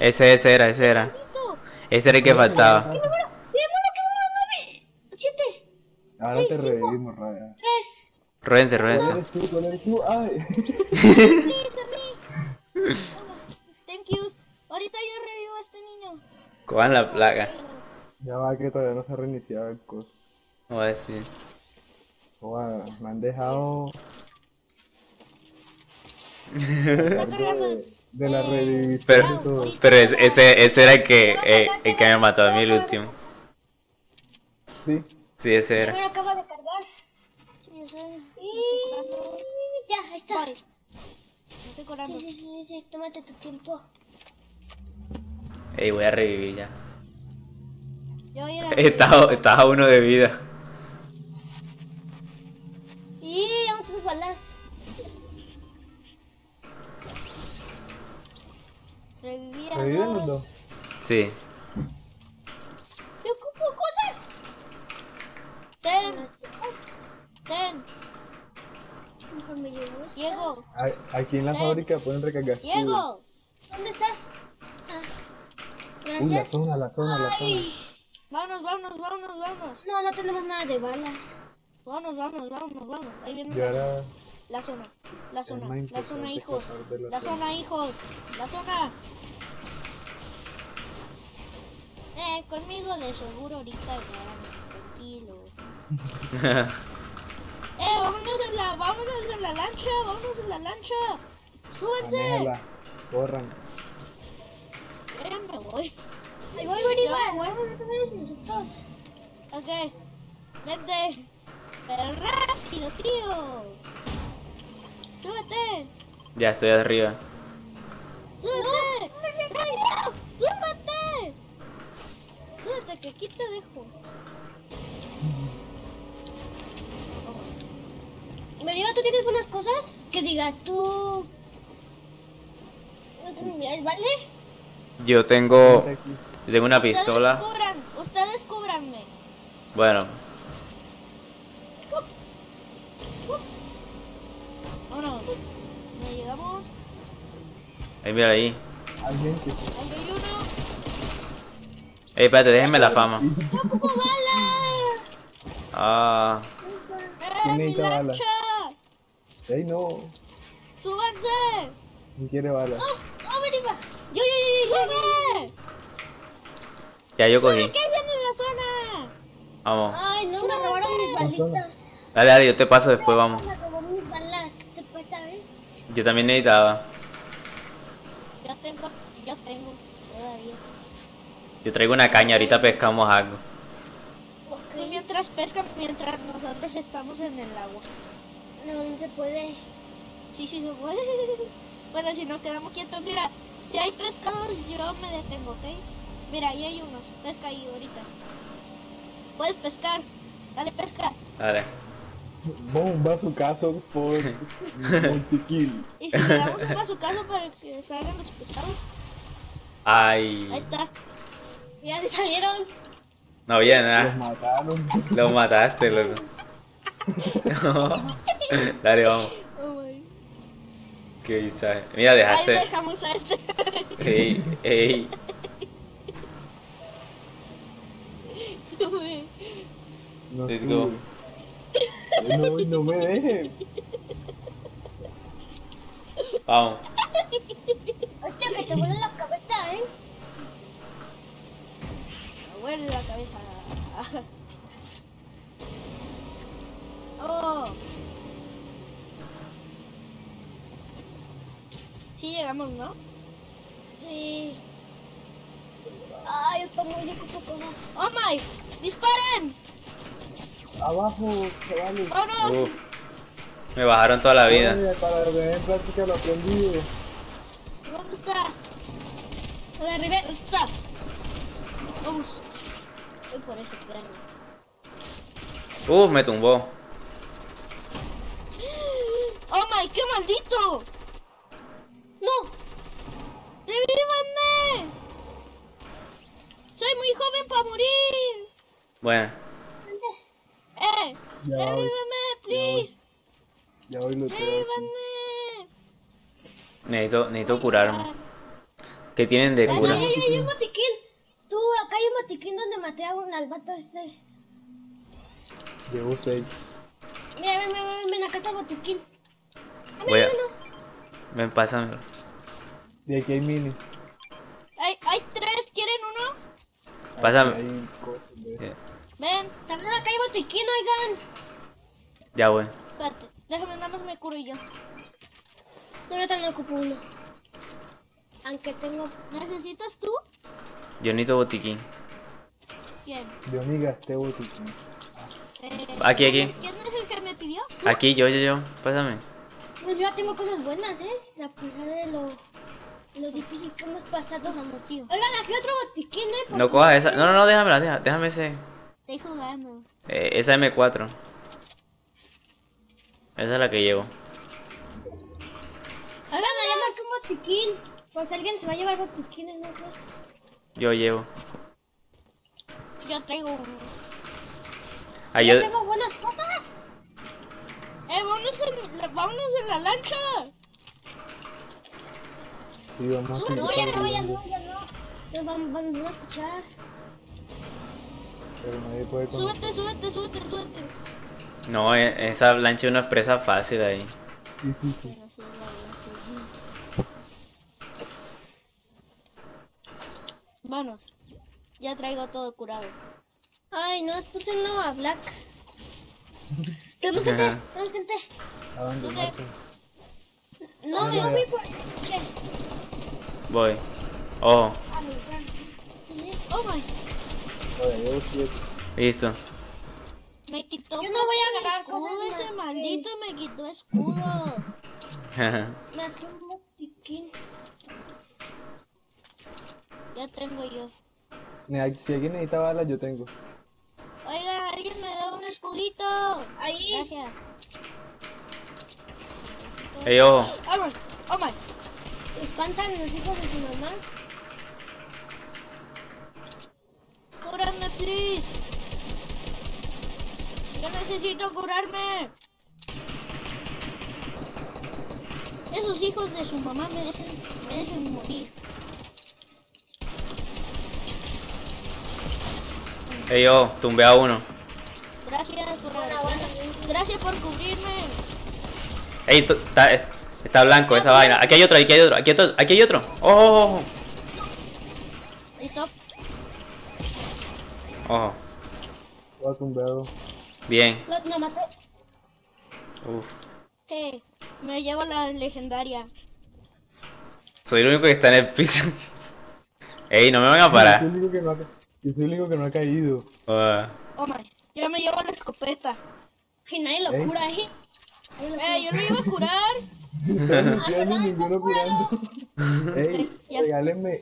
Ese, ese era, ese era. Ese era el que faltaba. Ahora te revivimos, Raya. ¡Tres! Ruédense, ¿Cuál ruédense. Thank you. Ahorita yo revivo a este niño. Cojan la plaga. Ya va que todavía no se ha reiniciado el coso. Voy a decir. Me han dejado. de, la Eh, revivisión Pero-. Pero ese, ese, ese era el que, eh, el que me mató a mí el último. Sí. Sí, ese era. me acaba de cargar. Y... Ya, ahí está. Sí, sí, sí, sí, tómate tu tiempo. Ey, voy a revivir ya. Yo voy a ir a... Estás estás a uno de vida. Y otras balas. Reviví a ¿Reviven los dos. dos? Sí. ¡Yo ocupo cosas! Ten. Ten. Nunca me llegó. Diego. A- Pueden recargar. Diego. ¿Dónde estás? Ah. Uy, la zona, la zona, la zona. Ay. Vámonos, vámonos, vámonos, vámonos. No, no tenemos nada de balas. Vámonos, vámonos, vámonos, vámonos. Ahí viene Y ahora la zona. La zona, la zona, hijos. la La zona. zona, hijos. La zona. Eh, conmigo de seguro ahorita ganan. Tranquilos. Eh, vámonos en la, vámonos en la lancha, vámonos en la lancha. Súbanse. corran. Me voy. Ahí voy, voy, igual. Otra vez nosotros. Ok. Vente. Pero rápido, tío. Súbete. Ya estoy arriba. ¡Súbete! ¡Rápido! ¡Súbete! Súbete, que aquí te dejo. Mario, ¿tú tienes buenas cosas? Que diga, tú... ¿Vale? Yo tengo, tengo una Ustedes pistola. cubran, ustedes cúbranme. Bueno, Vámonos. ¿Me llegamos? ahí mira ahí. Hay gente. Ahí hay uno. Ey, espérate, déjenme la fama. ¡Yo ocupo balas! Ah, ¡Eh, ¿Quién necesita balas? Ey, no. ¡Súbanse! ¿Quién quiere balas? ¡Oh! ¡Yo, yo, yo, yo! Ya yo cogí. ¿Qué viene en la zona? Vamos. Ay, no, me robaron mis balitas. Dale, dale, yo te paso después, vamos. Me robaron mis balas. Yo también necesitaba. Yo tengo, yo tengo, todavía. Yo traigo una caña, ahorita pescamos algo. Tú mientras pescan, mientras nosotros estamos en el agua. No, no se puede. Sí, sí se puede. Bueno, si no quedamos quietos, mira, si hay pescados yo me detengo, ¿ok? Mira, ahí hay unos, pesca ahí ahorita. Puedes pescar, dale pesca. Dale. Bomba su caso por multikill. Y si le damos un bazucazo para que salgan los pescados, ahí Ay. está. Ya se salieron. No había Los nada. mataron. Lo mataste, loco. Dale, vamos. ¿Qué dices? Mira, Ahí dejaste. dejamos a este. Ey, ey. Sube. No, Let's sube. go. No, no me dejen. Vamos. Hostia, que te vuela la cabeza, ¿eh? Me huele la cabeza. Oh. Sí llegamos, ¿no? Sí. Ay, está muy ocupo cosas. ¡Oh my! ¡Disparen! Abajo, chavales. ¡Vámonos! Uf. Me bajaron toda la vida. Para práctica lo. ¿Dónde está? De arriba. ¿Dónde está? Vamos. Voy por ese perro. Uf, me tumbó. ¡Oh my! ¡Qué maldito! ¡No! ¡Revívanme! ¡Soy muy joven para morir! Bueno, ¡Eh! Ya voy. ¡Revívame, please! Ya voy lo tengo. ¡Revívanme! necesito, necesito curarme. ¿Qué tienen de Ay, cura? Ay, ay, hay un botiquín. Tú, acá hay un botiquín donde maté a un al vato este. Llevo 6. Mira, ven, ven, ven, ven, acá está el botiquín. Voy a... Ven, pásamelo. Y aquí hay mini. Hay, hay tres, ¿quieren uno? Pásame. Hay de Eh, Ven, También acá hay botiquín, oigan. Ya voy. espérate, déjame, nada más me curo yo. No, yo también ocupo uno. Aunque tengo. ¿Necesitas tú? Yo necesito botiquín. ¿Quién? Yo ni gasté botiquín. Eh, Aquí, aquí. ¿Quién es el que me pidió? Aquí, yo, yo, yo. Pásame. Pues yo ya tengo cosas buenas, ¿eh? La pesar de lo, lo difícil que hemos pasado. Pasando, tío. Oigan, aquí otro botiquín, ¿eh? No cojas esa. No, no, no, déjamela, déjame, déjame ese. Estoy jugando. Eh, esa M4. Esa es la que llevo. Oigan, allá marqué un botiquín. Por si alguien se va a llevar botiquines, no sé. Yo llevo. Yo traigo uno. Ah, Yo yo... tengo buenas cosas. Eh, vámonos en, la- vámonos en la lancha. Sí, vamos a No, ya no, ya no, ya no. Nos van, a escuchar. Pero nadie puede con Súbete, súbete, súbete, súbete. No, eh, esa lancha es una presa fácil ahí. Vámonos. Ya traigo todo curado. Ay, no, expúsenlo a Black. Tenemos gente, Ajá. tenemos gente. ¿A dónde? No, Ah, yo fui por. ¿Qué? Voy. Ojo, A mi plan. Oh my. Oye, llevo 7. listo. Me quitó Yo no voy a agarrar escudo ese maldito me quitó escudo. Me hace un botiquín. ya tengo yo. Mira, si alguien necesita balas, yo tengo. Oiga, alguien me da un escudito. Ahí. Gracias. Ey, ojo. Oh my. Oh my. Espantan los hijos de su mamá. Cúrame, please. Yo necesito curarme. Esos hijos de su mamá merecen, merecen morir. Ey, ojo, tumbé a uno. Gracias por, cubrirme. Ey, está, está blanco esa vaina. Aquí hay otro, aquí hay otro, aquí hay otro. Aquí hay otro. Ojo, ojo, Listo. ojo. Lo ha tumbado. Bien. Lo, no mató. Uf. Eh, me llevo la legendaria. Soy el único que está en el piso. Ey, no me van a Yo soy parar. el único que no ha, yo soy el único que no ha caído. Ah. Oh my. Yo me llevo la escopeta. Y nadie lo ¿Eh? cura, ¿eh? Eh, yo lo iba a curar. No tiene ninguno curando. Ey, Ya. regálenme.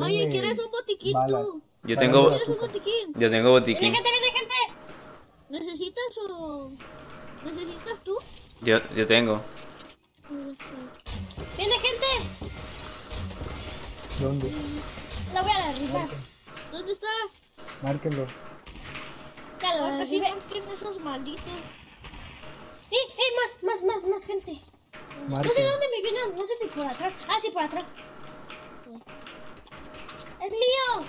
Oye, ¿quieres un botiquín balas. tú? Yo tengo, ¿Quieres un botiquín? yo tengo botiquín. Viene gente, viene gente. ¿Necesitas o...? ¿Necesitas tú? Yo, yo tengo. Viene gente. ¿Dónde? La voy a derribar. ¿Dónde está? Márquenlo. Marquen esos malditos. ¡Eh, eh! Más, más, más, más gente. No sé dónde me viene, no sé si por atrás. Ah, sí, por atrás. ¡Es mío!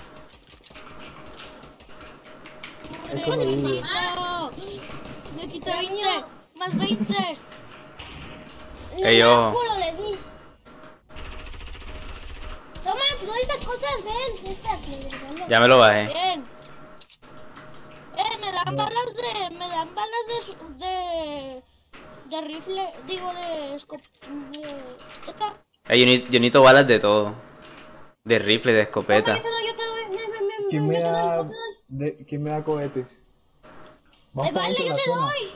Lo digo. ¡Ah! Me quité 20. Más 20. No Ey, ojo. juro, le di. Toma, no estas cosas, ven. Estas. Ya me lo bajé. Bien. Eh, me dan balas de... Me dan balas de... De... De rifle... Digo, de... de esta... Ey, yo, ni- yo necesito balas de todo. De rifle, de escopeta. yo te doy, yo te doy. Me, me, me, ¿Quién me, me yo te doy, da, yo te doy. de, ¿quién me da cohetes? Vamos para vale, yo te zona. doy.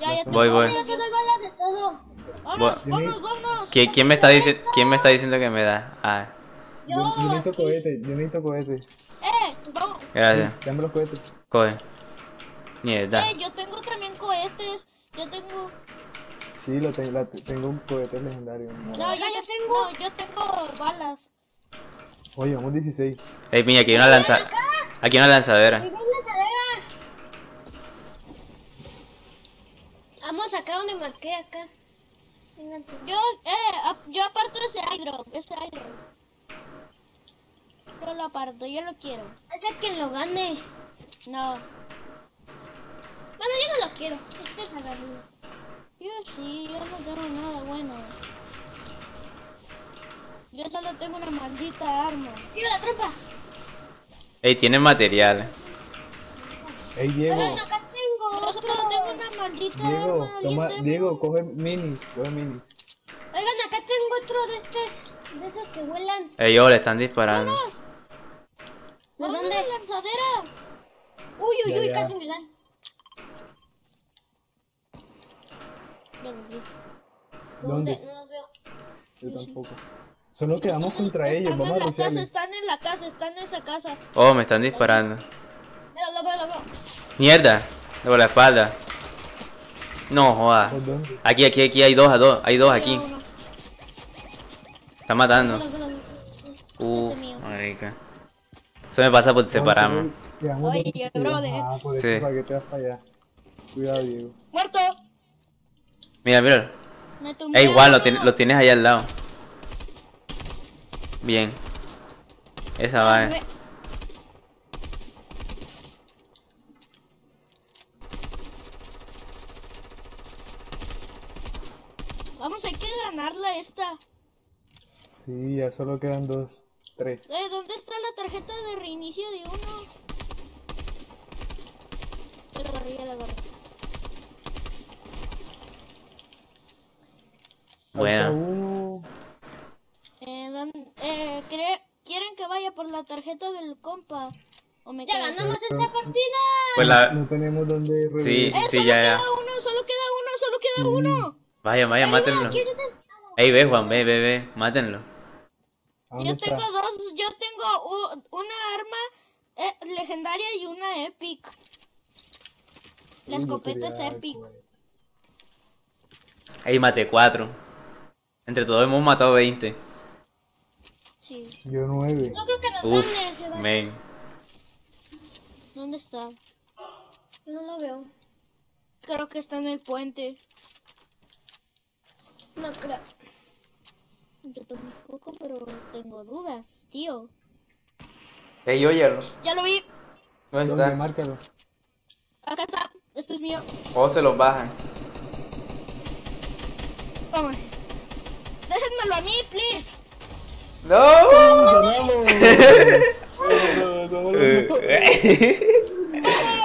Ya, ya te Voy, voy. Yo te doy balas de todo. Vámonos, vámonos, vámonos. ¿Quién, quién me está diciendo, quién me está diciendo que me da? Ah, Yo, yo necesito cohetes, yo necesito cohetes. Eh, vamos. gracias. Dame los cohetes. Coge. Mierda. Eh, yo tengo también cohetes. Yo tengo... Sí, lo tengo, la- tengo un cohete legendario. No, yo ya tengo... yo tengo balas. Oye, vamos 16. Ey, piña, aquí hay una lanza. Aquí hay una lanzadera. Vamos acá donde marqué acá. Yo, eh, yo aparto ese airdrop, ese airdrop. yo lo aparto, yo lo quiero. Es el quien lo gane. No, Bueno, yo no lo quiero. Agarren. yo sí, yo no tengo nada bueno. Yo solo tengo una maldita arma. ¡Tiro la trampa! Ey, tienen material. Ey, Diego, acá tengo Yo solo tengo una maldita Diego, arma. toma, yo tengo- Diego, coge minis, coge minis. Oigan, acá tengo otro de estos. De esos que vuelan. Ey, yo le están disparando. ¿De ¡Vamos dónde? lanzadera! Uy, uy, Ya, uy, ya. casi me dan. ¿Dónde? No los veo. Yo tampoco. Solo quedamos contra ellos, Están vamos en a la casa, rushearles. están en la casa, están en esa casa. Oh, me están disparando. Mira, lo veo, lo veo. Mierda. Por la espalda. No, joda. Aquí, aquí, aquí hay dos, a dos. Hay dos aquí. Uno. Están matando. Uh, Este marica. Eso me pasa por separarme. Oye, brother. Ah, Sí. Cuidado, Diego. ¡Muerto! Mira, mira. Ey, igual, lo, lo tienes ahí al lado. Bien. Esa va. eh. Vamos, hay que ganarla esta. Sí, ya solo quedan dos, tres. Eh, ¿dónde está la tarjeta de reinicio de uno? La agarré, ya la agarré. Uno. Eh, dan- eh, ¿Quieren que vaya por la tarjeta del compa? ¿O me Ya ganamos esta partida. Pues la. No tenemos donde Sí, Eh, sí, solo ya, queda ya. uno, solo queda uno, solo queda uno. Vaya, vaya, mátenlo. Ahorita- Ey, ve, Juan, ve, ve, ve. Mátenlo. ¿A dónde Yo está? tengo dos, yo tengo una arma eh, legendaria y una epic. La escopeta es epic. eh. Ey, maté cuatro. Entre todos hemos matado 20. Sí. Yo nueve. No creo que nos Uf, men. ¿Dónde está? Yo no lo veo. Creo que está en el puente. No creo. Yo tampoco, pero tengo dudas, tío. Ey, óyalo. Ya lo vi. ¿Dónde ¿Dónde? Márcalo. Acá está. Este es mío. O se los bajan. Vamos. Déjenmelo a mí, please. ¡No! No, no, no, no, no.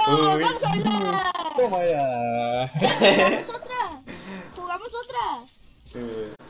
¡Oh, ¡Gonzalo! Toma ya. Jugamos otra. Jugamos otra. Eh.